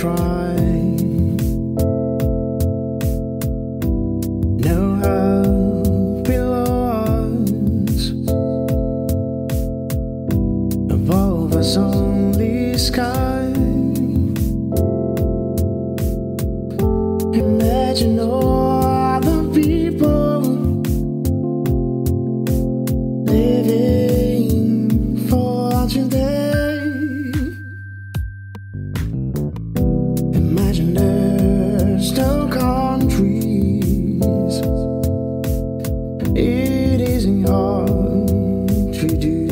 try. No happy lords above us only sky. Imagine all. Imagine no countries. It isn't hard to do.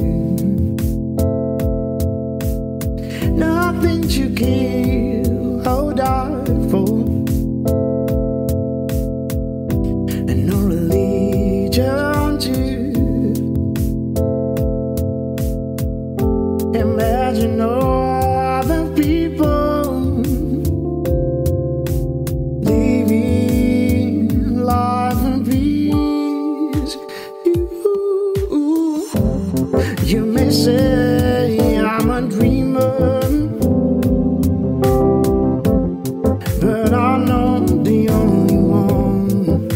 Nothing to kill you may say I'm a dreamer, but I'm not the only one.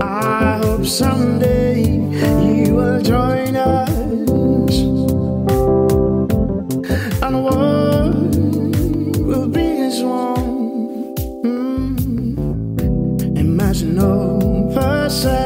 I hope someday you will join us. And the will be as one. Mm. Imagine no possession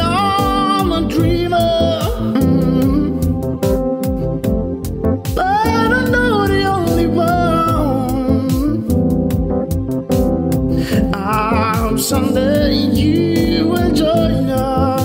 hope someday you will join us.